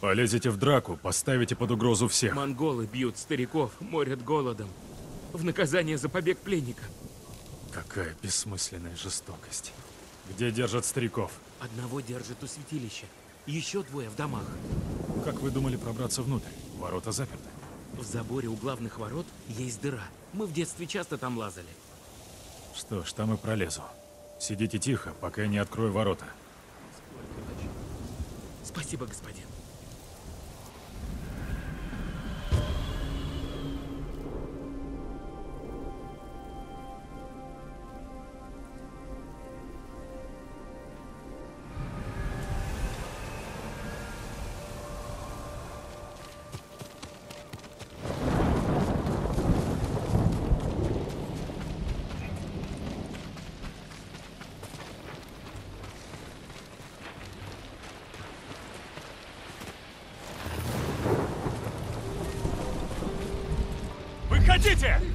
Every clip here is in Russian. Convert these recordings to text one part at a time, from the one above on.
Полезете в драку, поставите под угрозу всех. Монголы бьют стариков, морят голодом. В наказание за побег пленника. Какая бессмысленная жестокость. Где держат стариков? Одного держат у святилища. Еще двое в домах. Как вы думали пробраться внутрь? Ворота заперты. В заборе у главных ворот есть дыра. Мы в детстве часто там лазали. Что ж, там и пролезу. Сидите тихо, пока я не открою ворота. Спасибо, господин. Выходите!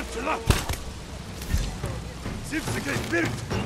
March left! Simsike, birkt!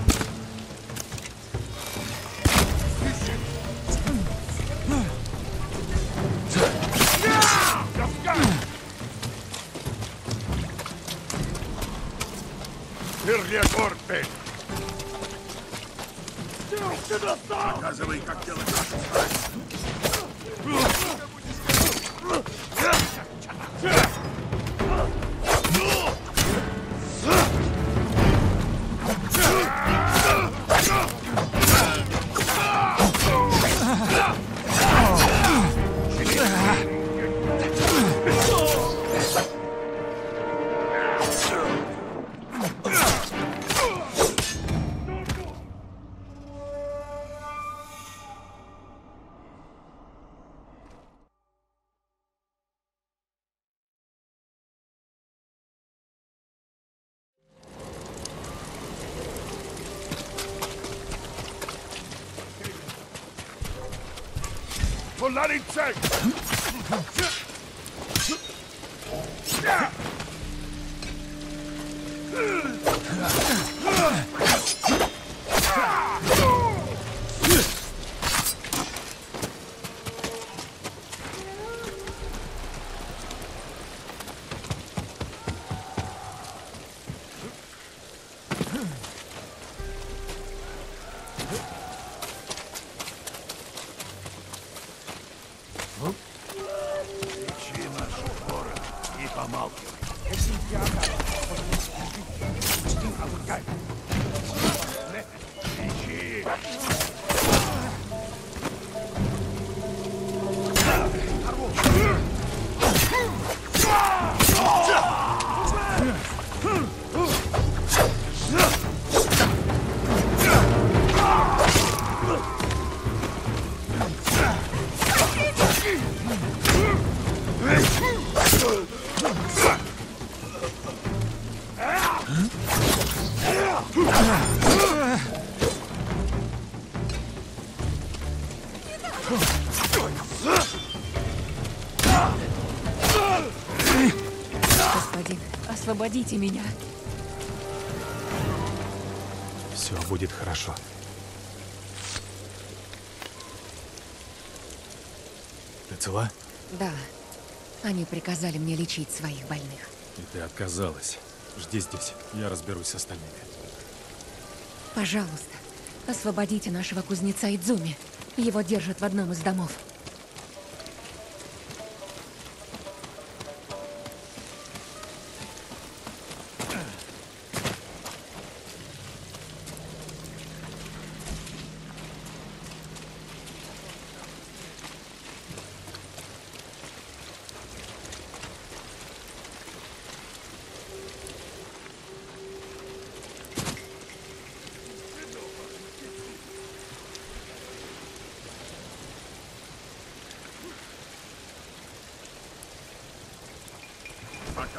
Господин, освободите меня. Все будет хорошо. Ты цела? Да, они приказали мне лечить своих больных. И ты отказалась. Жди здесь, я разберусь с остальными. Пожалуйста, освободите нашего кузнеца Идзуми. Его держат в одном из домов.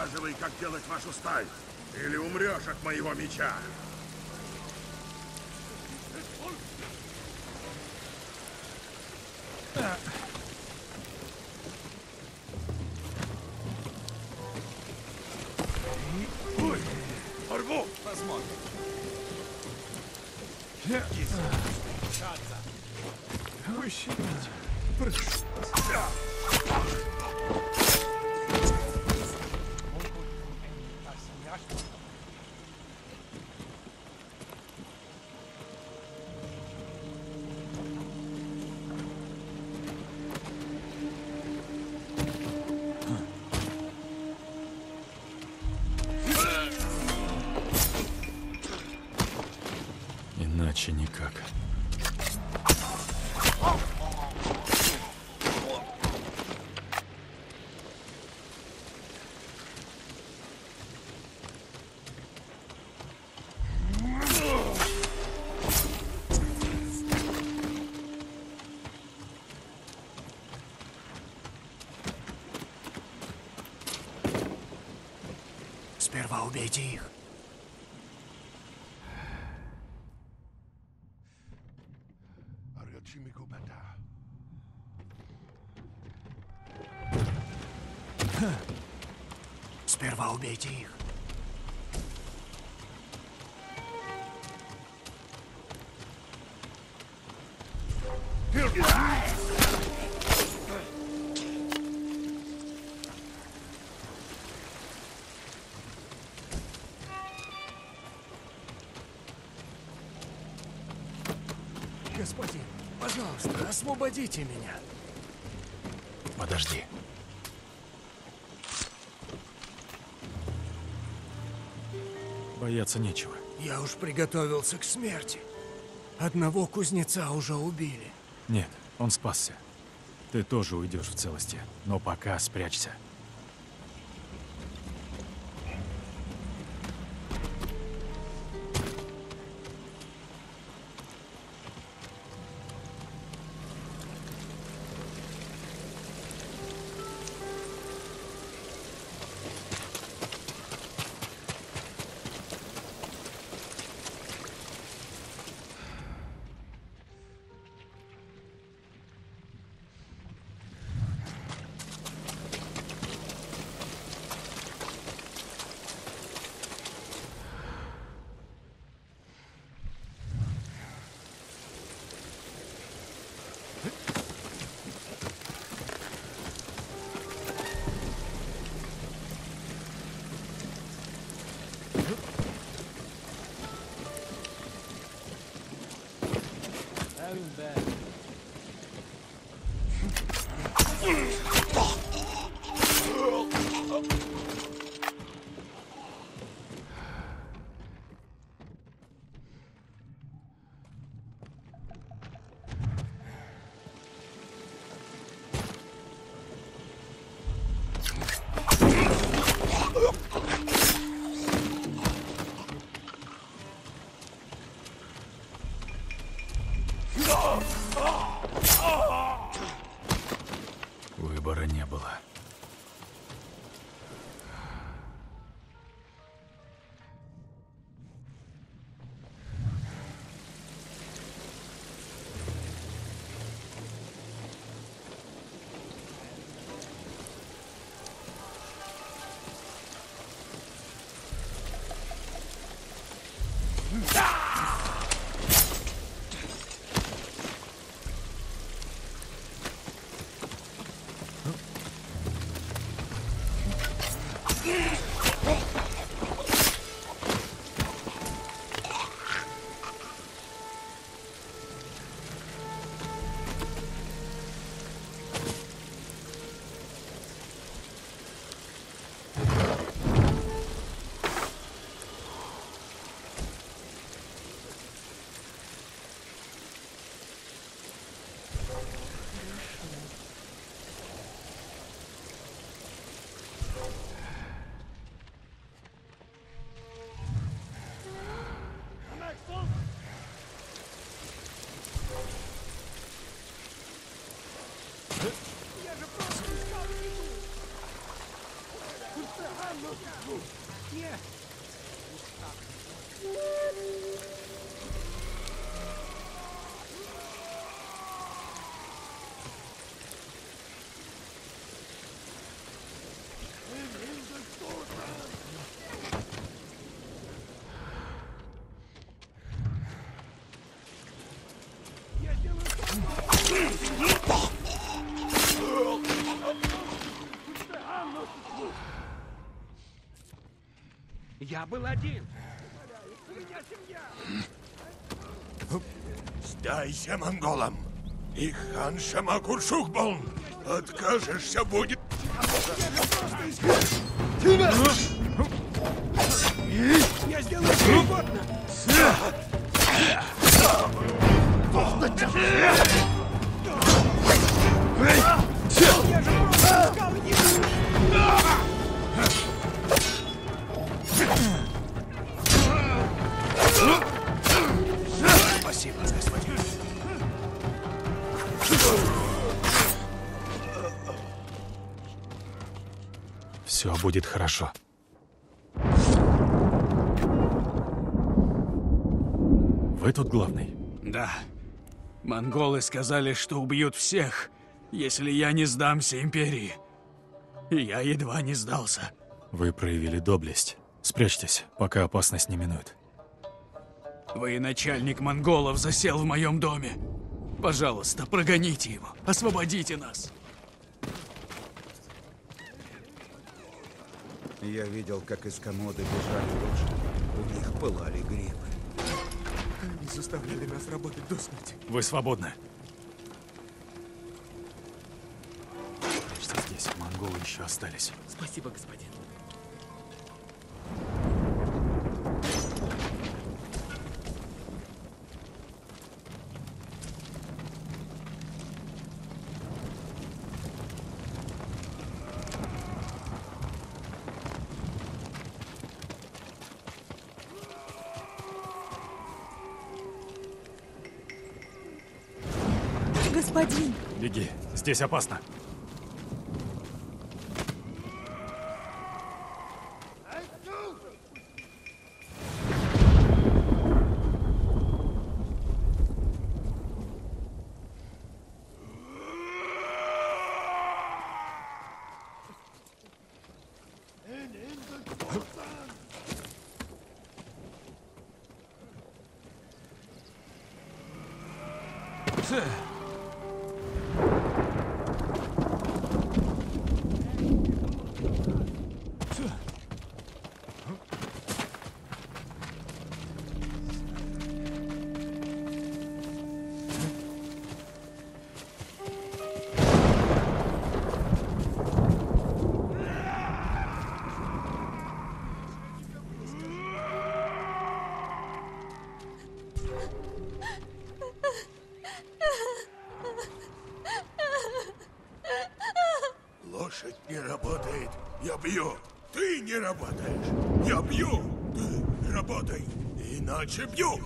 Показывай, как делать вашу сталь, или умрешь от моего меча. Убейте их. Arrivederci, Kubata. Сперва убейте их. Освободите меня. Подожди. Бояться нечего. Я уж приготовился к смерти. Одного кузнеца уже убили. Нет, он спасся. Ты тоже уйдешь в целости, но пока спрячься. Я был один. Сдайся монголам. И хан Шамакуршухбон. Откажешься будет... Я Все будет хорошо. Вы тут главный? Да. Монголы сказали, что убьют всех, если я не сдамся империи. И я едва не сдался. Вы проявили доблесть. Спрячьтесь, пока опасность не минует. Военачальник монголов засел в моем доме. Пожалуйста, прогоните его. Освободите нас. Я видел, как из комоды бежали лошади. У них пылали гривы. заставляли нас работать до смерти. Вы свободны. Прячься здесь, монголы еще остались. Спасибо, господин. Господин! Беги, здесь опасно. Лошадь Na, Chibio!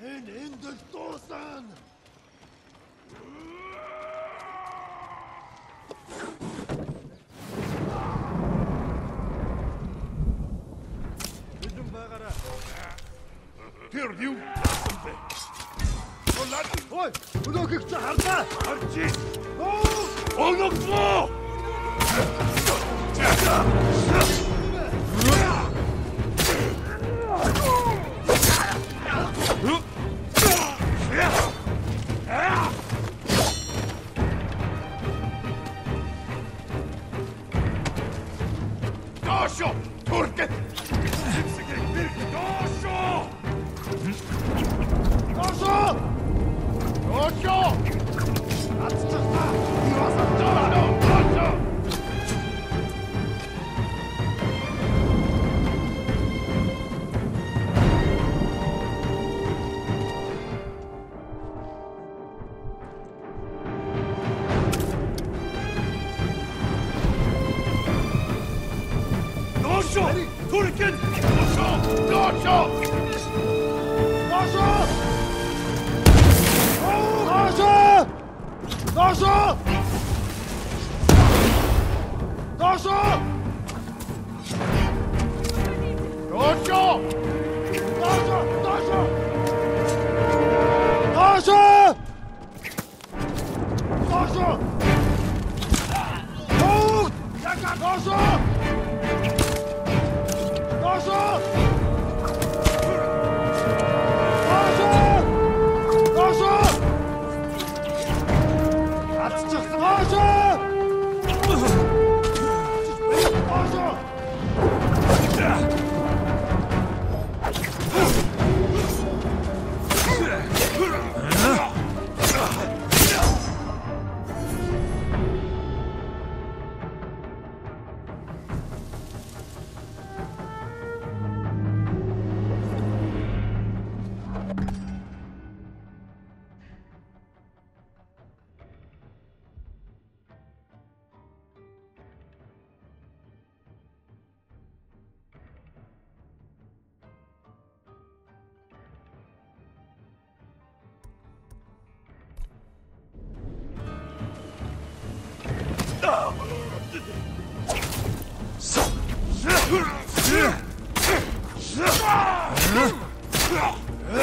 In hinterstoßen! Perdiu! Soldados! Oi! O que está armado? Artista! More!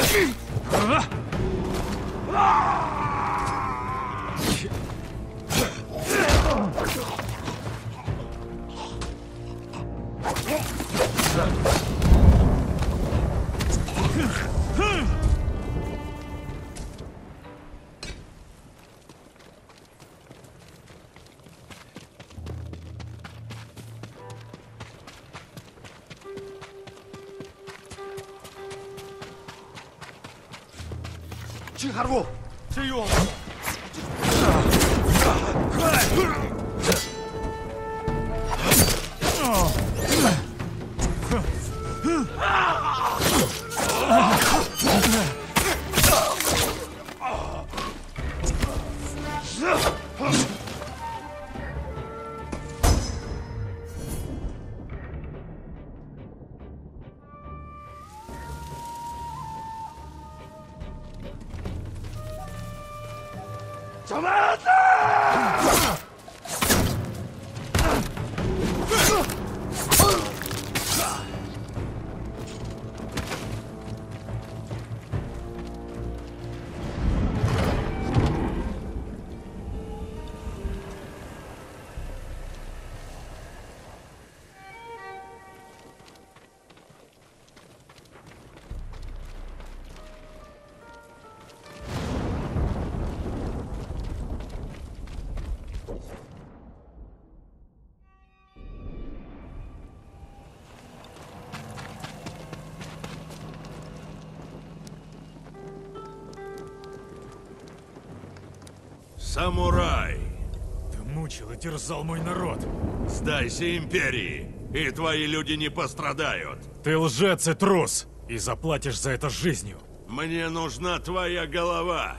去啊！啊！啊！啊！止まら Самурай, Ты мучил и терзал мой народ. сдайся империи, и твои люди не пострадают. Ты лжец и трус, и заплатишь за это жизнью. Мне нужна твоя голова.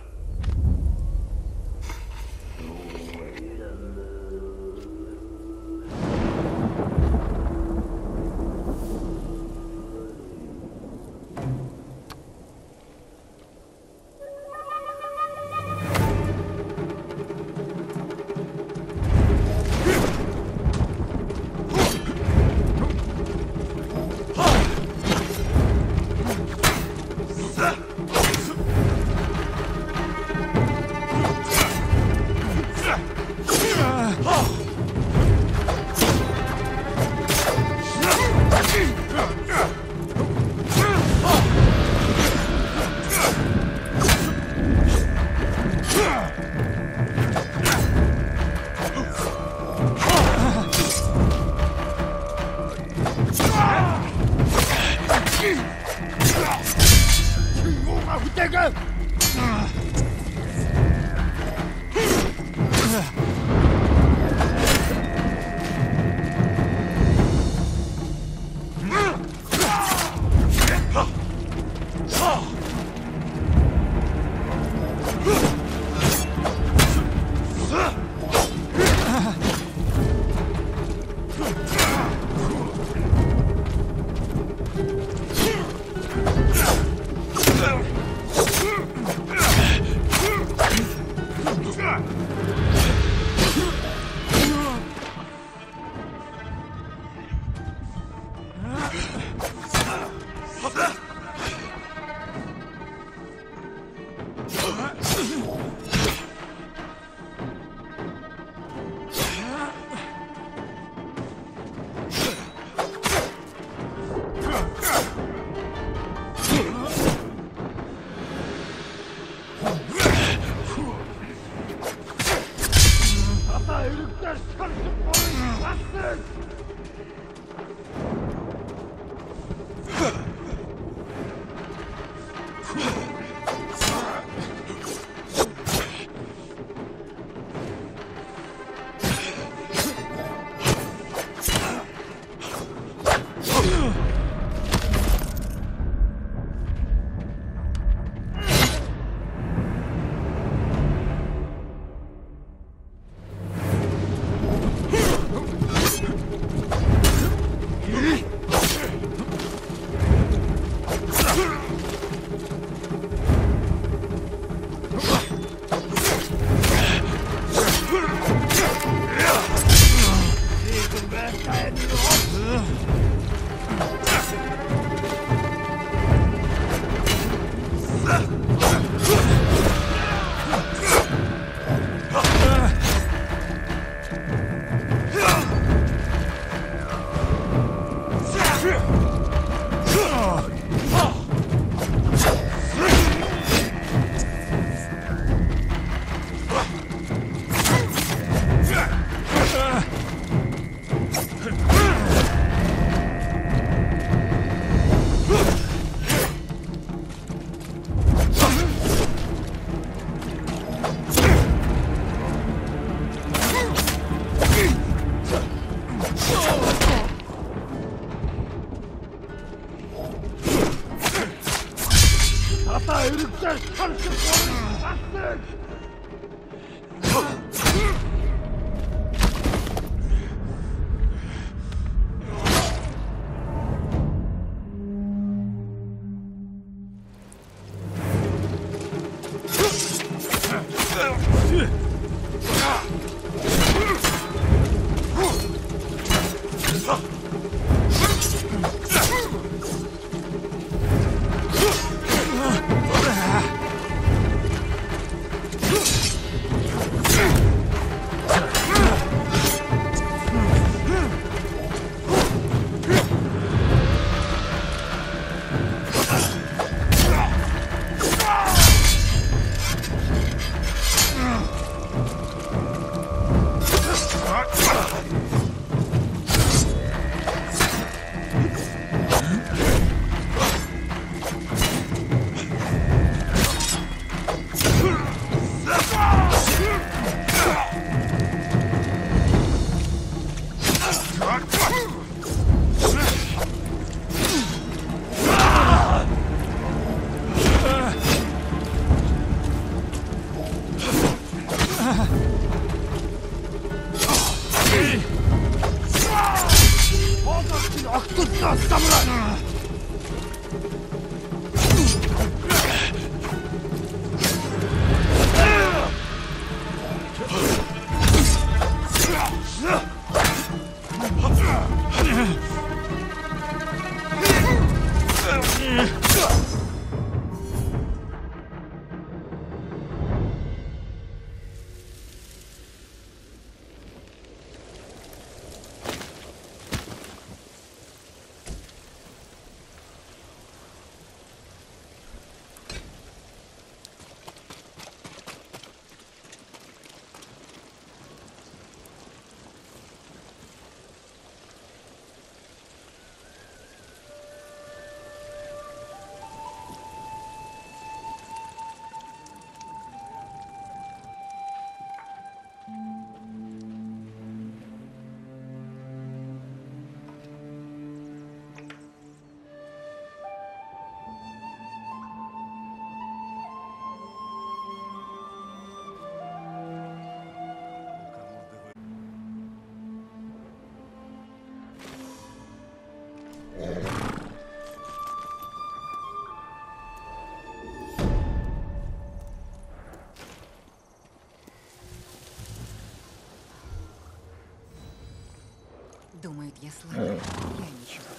Думают, я слабая. Я покажу.